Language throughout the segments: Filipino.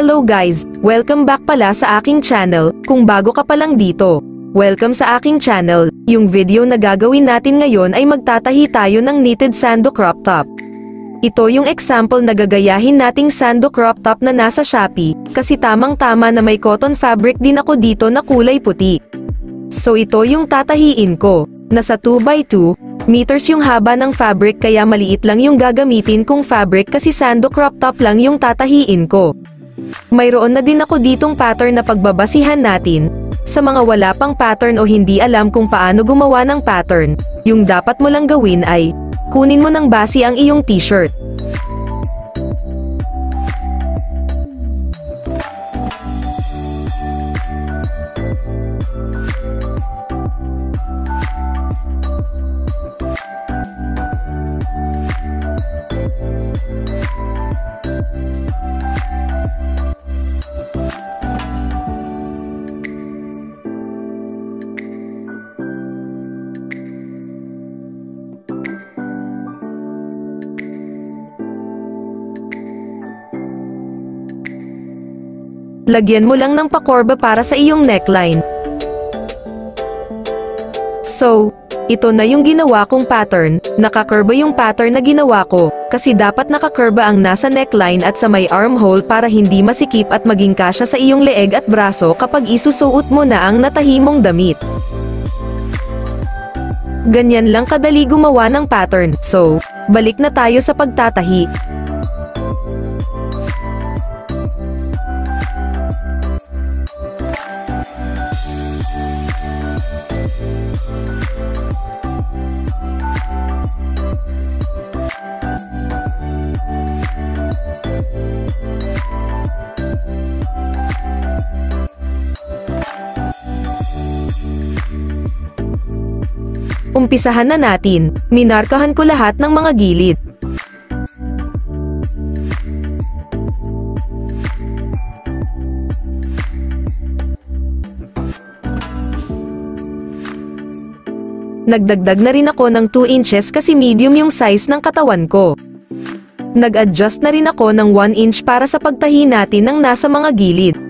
Hello guys, welcome back pala sa aking channel, kung bago ka pa lang dito. Welcome sa aking channel, yung video na gagawin natin ngayon ay magtatahi tayo ng knitted sando crop top. Ito yung example na gagayahin nating sando crop top na nasa Shopee, kasi tamang-tama na may cotton fabric din ako dito na kulay puti. So ito yung tatahiin ko, nasa 2x2, meters yung haba ng fabric kaya maliit lang yung gagamitin kong fabric kasi sando crop top lang yung tatahiin ko. Mayroon na din ako ditong pattern na pagbabasihan natin. Sa mga wala pang pattern o hindi alam kung paano gumawa ng pattern, yung dapat mo lang gawin ay, kunin mo ng basi ang iyong t-shirt. Lagyan mo lang ng pakorba para sa iyong neckline. So, ito na yung ginawa kong pattern, nakakurba yung pattern na ginawa ko, kasi dapat nakakurba ang nasa neckline at sa may armhole para hindi masikip at maging kasya sa iyong leeg at braso kapag isusuot mo na ang natahi mong damit. Ganyan lang kadali gumawa ng pattern, so, balik na tayo sa pagtatahi. Umpisahan na natin, minarkahan ko lahat ng mga gilid. Nagdagdag na rin ako ng 2 inches kasi medium yung size ng katawan ko. Nag-adjust na rin ako ng 1 inch para sa pagtahi natin ng nasa mga gilid.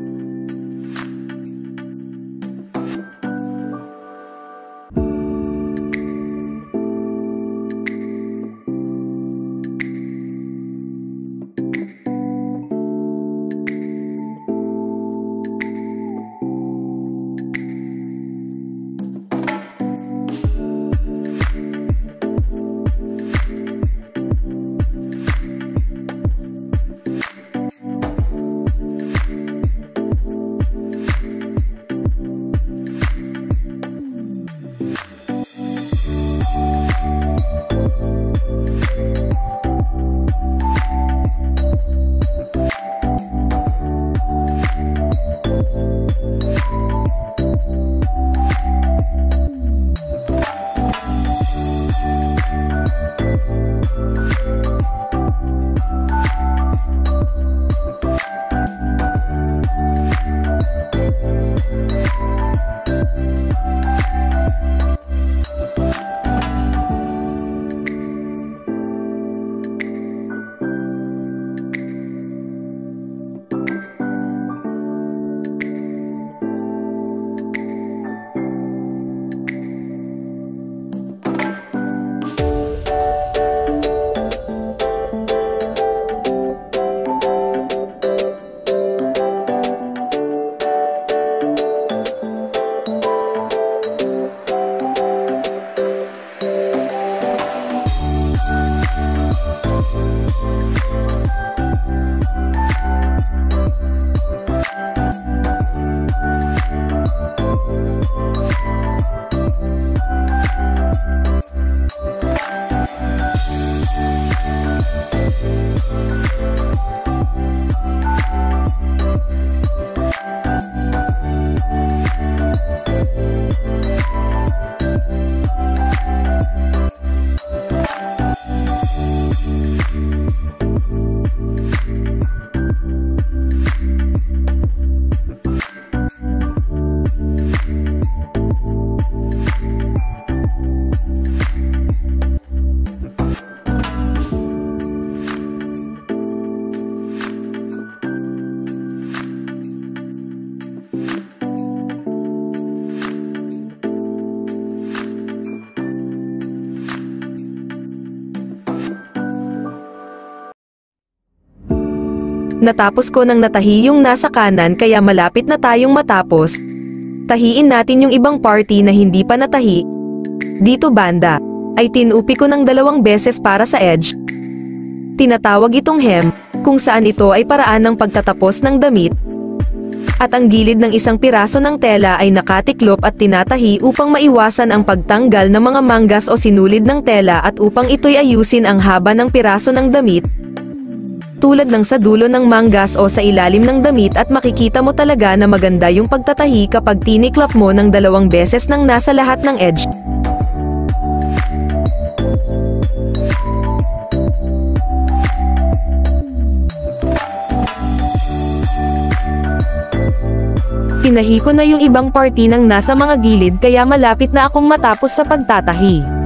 Natapos ko nang natahi yung nasa kanan kaya malapit na tayong matapos. Tahiin natin yung ibang party na hindi pa natahi. Dito banda, ay tinupi ko ng dalawang beses para sa edge. Tinatawag itong hem, kung saan ito ay paraan ng pagtatapos ng damit. At ang gilid ng isang piraso ng tela ay nakatiklop at tinatahi upang maiwasan ang pagtanggal ng mga manggas o sinulid ng tela at upang ito'y ayusin ang haba ng piraso ng damit, tulad ng sa dulo ng manggas o sa ilalim ng damit at makikita mo talaga na maganda yung pagtatahi kapag tiniklap mo ng dalawang beses ng nasa lahat ng edge. Tinahi ko na yung ibang party ng nasa mga gilid kaya malapit na akong matapos sa pagtatahi.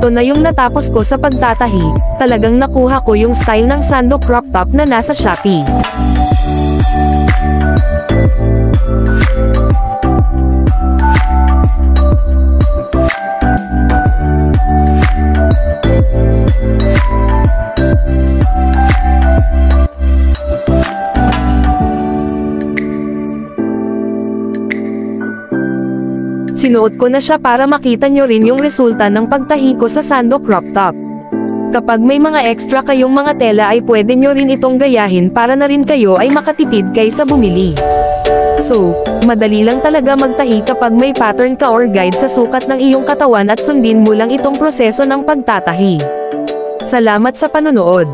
Ito na yung natapos ko sa pagtatahi, talagang nakuha ko yung style ng sando crop top na nasa Shopee. Sinuot ko na siya para makita nyo rin yung resulta ng pagtahi ko sa sando crop top. Kapag may mga extra kayong mga tela ay pwede nyo rin itong gayahin para na rin kayo ay makatipid kaysa bumili. So, madali lang talaga magtahi kapag may pattern ka or guide sa sukat ng iyong katawan at sundin mo lang itong proseso ng pagtatahi. Salamat sa panonood!